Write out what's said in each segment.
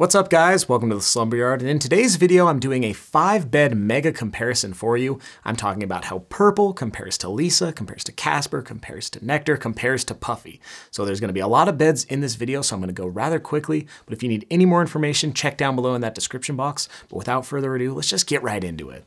What's up guys, welcome to the Slumber Yard, and in today's video I'm doing a 5 bed mega comparison for you. I'm talking about how Purple compares to Leesa, compares to Casper, compares to Nectar, compares to Puffy. So there's going to be a lot of beds in this video, so I'm going to go rather quickly, but if you need any more information, check down below in that description box. But without further ado, let's just get right into it.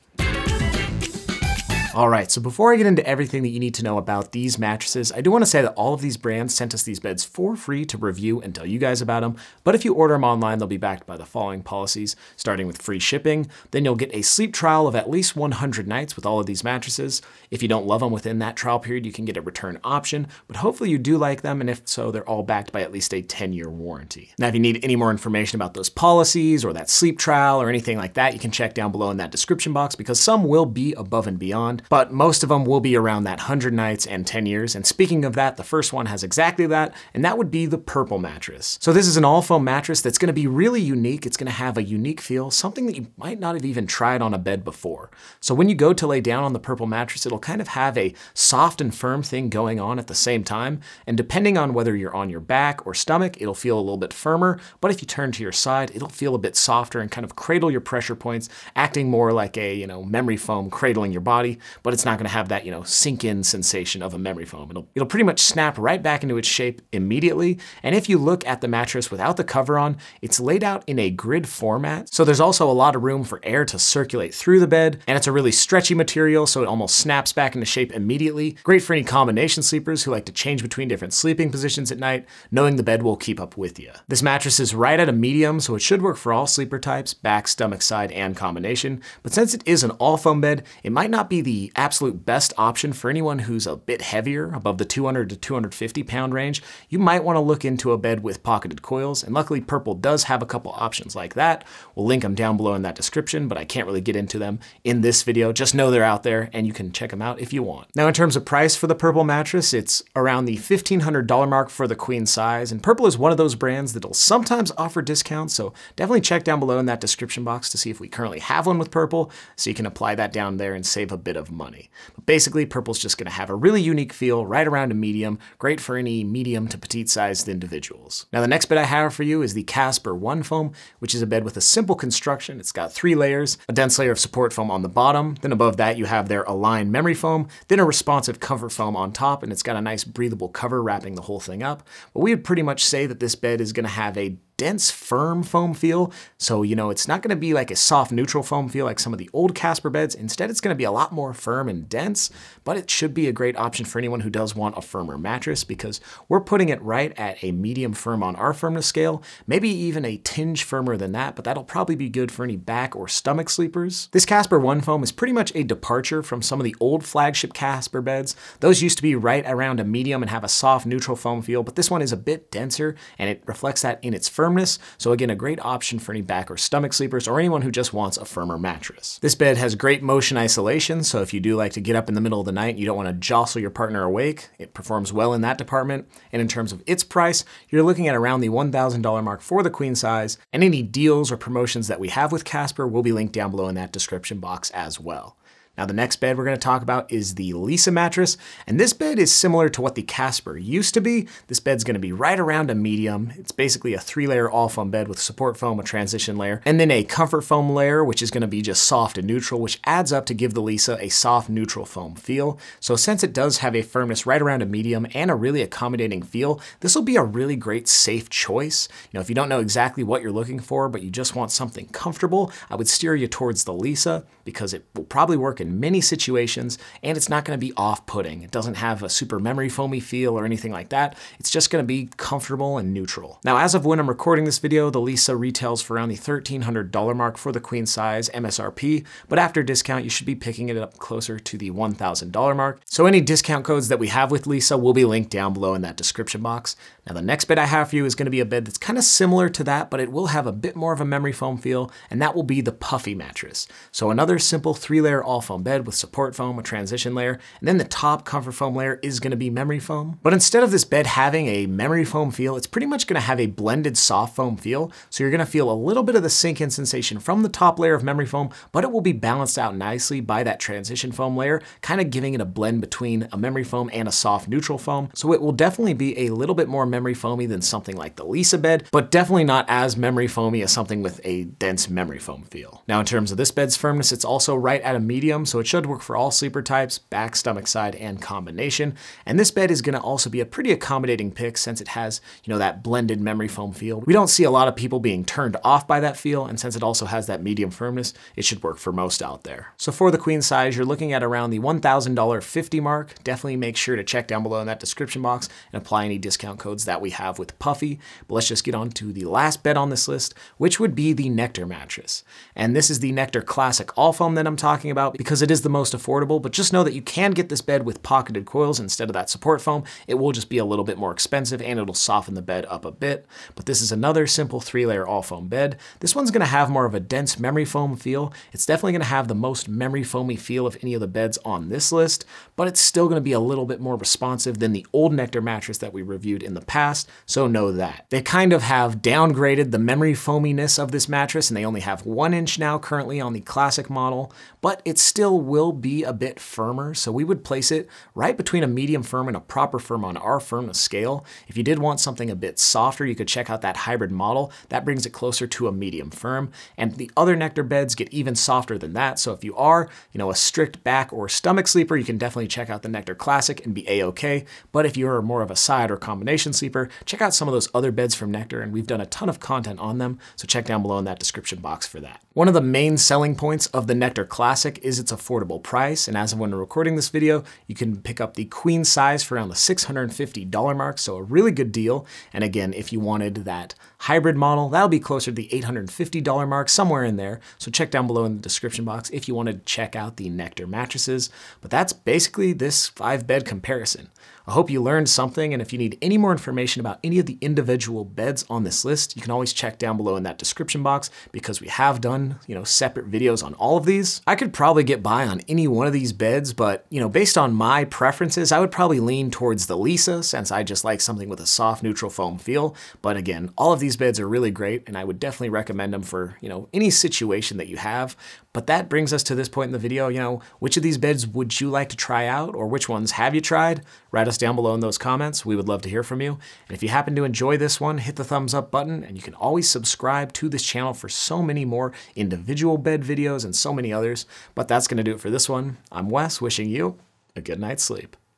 All right, so before I get into everything that you need to know about these mattresses, I do want to say that all of these brands sent us these beds for free to review and tell you guys about them. But if you order them online, they'll be backed by the following policies, starting with free shipping. Then you'll get a sleep trial of at least 100 nights with all of these mattresses. If you don't love them within that trial period, you can get a return option, but hopefully you do like them, and if so, they're all backed by at least a 10-year warranty. Now, if you need any more information about those policies or that sleep trial or anything like that, you can check down below in that description box because some will be above and beyond but most of them will be around that 100 nights and 10 years. And speaking of that, the first one has exactly that, and that would be the purple mattress. So this is an all foam mattress that's gonna be really unique. It's gonna have a unique feel, something that you might not have even tried on a bed before. So when you go to lay down on the purple mattress, it'll kind of have a soft and firm thing going on at the same time. And depending on whether you're on your back or stomach, it'll feel a little bit firmer. But if you turn to your side, it'll feel a bit softer and kind of cradle your pressure points, acting more like a, you know, memory foam cradling your body. But it's not going to have that, you know, sink in sensation of a memory foam. It'll, it'll pretty much snap right back into its shape immediately. And if you look at the mattress without the cover on, it's laid out in a grid format. So there's also a lot of room for air to circulate through the bed. And it's a really stretchy material, so it almost snaps back into shape immediately. Great for any combination sleepers who like to change between different sleeping positions at night, knowing the bed will keep up with you. This mattress is right at a medium, so it should work for all sleeper types, back, stomach, side, and combination. But since it is an all foam bed, it might not be the absolute best option for anyone who's a bit heavier, above the 200 to 250 pound range. You might want to look into a bed with pocketed coils, and luckily Purple does have a couple options like that. We'll link them down below in that description, but I can't really get into them in this video. Just know they're out there and you can check them out if you want. Now in terms of price for the Purple mattress, it's around the $1,500 mark for the queen size, and Purple is one of those brands that'll sometimes offer discounts, so definitely check down below in that description box to see if we currently have one with Purple, so you can apply that down there and save a bit of money. But basically, Purple's just gonna have a really unique feel right around a medium, great for any medium to petite sized individuals. Now the next bed I have for you is the Casper One Foam, which is a bed with a simple construction. It's got three layers, a dense layer of support foam on the bottom, then above that you have their Align memory foam, then a responsive comfort foam on top, and it's got a nice breathable cover wrapping the whole thing up. But we would pretty much say that this bed is gonna have a dense, firm foam feel. So, you know, it's not gonna be like a soft, neutral foam feel like some of the old Casper beds. Instead, it's gonna be a lot more firm and dense, but it should be a great option for anyone who does want a firmer mattress because we're putting it right at a medium firm on our firmness scale, maybe even a tinge firmer than that, but that'll probably be good for any back or stomach sleepers. This Casper One Foam is pretty much a departure from some of the old flagship Casper beds. Those used to be right around a medium and have a soft, neutral foam feel, but this one is a bit denser and it reflects that in its firmness firmness, so again, a great option for any back or stomach sleepers or anyone who just wants a firmer mattress. This bed has great motion isolation, so if you do like to get up in the middle of the night and you don't want to jostle your partner awake, it performs well in that department. And in terms of its price, you're looking at around the $1,000 mark for the queen size, and any deals or promotions that we have with Casper will be linked down below in that description box as well. Now the next bed we're going to talk about is the Leesa mattress, and this bed is similar to what the Casper used to be. This bed's going to be right around a medium. It's basically a three-layer all-foam bed with support foam, a transition layer, and then a comfort foam layer, which is going to be just soft and neutral, which adds up to give the Leesa a soft neutral foam feel. So since it does have a firmness right around a medium and a really accommodating feel, this will be a really great safe choice. You know, if you don't know exactly what you're looking for, but you just want something comfortable, I would steer you towards the Leesa because it will probably work in many situations, and it's not gonna be off-putting. It doesn't have a super memory foamy feel or anything like that. It's just gonna be comfortable and neutral. Now, as of when I'm recording this video, the Leesa retails for around the $1,300 mark for the queen size MSRP, but after discount, you should be picking it up closer to the $1,000 mark. So any discount codes that we have with Leesa will be linked down below in that description box. Now, the next bed I have for you is gonna be a bed that's kind of similar to that, but it will have a bit more of a memory foam feel, and that will be the Puffy mattress. So another simple three-layer all foam bed with support foam, a transition layer, and then the top comfort foam layer is gonna be memory foam. But instead of this bed having a memory foam feel, it's pretty much gonna have a blended soft foam feel. So you're gonna feel a little bit of the sink-in sensation from the top layer of memory foam, but it will be balanced out nicely by that transition foam layer, kind of giving it a blend between a memory foam and a soft neutral foam. So it will definitely be a little bit more memory foamy than something like the Leesa bed, but definitely not as memory foamy as something with a dense memory foam feel. Now in terms of this bed's firmness, it's also right at a medium, so it should work for all sleeper types, back, stomach side, and combination. And this bed is gonna also be a pretty accommodating pick since it has, you know, that blended memory foam feel. We don't see a lot of people being turned off by that feel, and since it also has that medium firmness, it should work for most out there. So for the queen size, you're looking at around the $1,000 50 mark. Definitely make sure to check down below in that description box and apply any discount codes that we have with Puffy. But let's just get on to the last bed on this list, which would be the Nectar mattress. And this is the Nectar Classic All Foam that I'm talking about because it is the most affordable, but just know that you can get this bed with pocketed coils instead of that support foam. It will just be a little bit more expensive and it'll soften the bed up a bit. But this is another simple three layer all foam bed. This one's gonna have more of a dense memory foam feel. It's definitely gonna have the most memory foamy feel of any of the beds on this list, but it's still gonna be a little bit more responsive than the old Nectar mattress that we reviewed in the past, so know that. They kind of have downgraded the memory foaminess of this mattress and they only have one inch now currently on the classic model, but it still will be a bit firmer, so we would place it right between a medium firm and a proper firm on our firmness scale. If you did want something a bit softer, you could check out that hybrid model. That brings it closer to a medium firm, and the other Nectar beds get even softer than that, so if you are, you know, a strict back or stomach sleeper, you can definitely check out the Nectar Classic and be a-okay, but if you're more of a side or combination sleeper, check out some of those other beds from Nectar, and we've done a ton of content on them, so check down below in that description box for that. One of the main selling points of the Nectar Classic is its affordable price, and as of when we're recording this video, you can pick up the queen size for around the $650 mark, so a really good deal. And again, if you wanted that hybrid model, that'll be closer to the $850 mark, somewhere in there. So check down below in the description box if you want to check out the Nectar mattresses. But that's basically this five bed comparison. I hope you learned something, and if you need any more information about any of the individual beds on this list, you can always check down below in that description box because we have done, you know, separate videos on all of these. I could probably get by on any one of these beds, but, you know, based on my preferences, I would probably lean towards the Leesa since I just like something with a soft neutral foam feel. But again, all of these beds are really great, and I would definitely recommend them for, you know, any situation that you have. But that brings us to this point in the video, you know, which of these beds would you like to try out, or which ones have you tried? Write us down below in those comments. We would love to hear from you. And if you happen to enjoy this one, hit the thumbs up button and you can always subscribe to this channel for so many more individual bed videos and so many others. But that's gonna do it for this one. I'm Wes, wishing you a good night's sleep.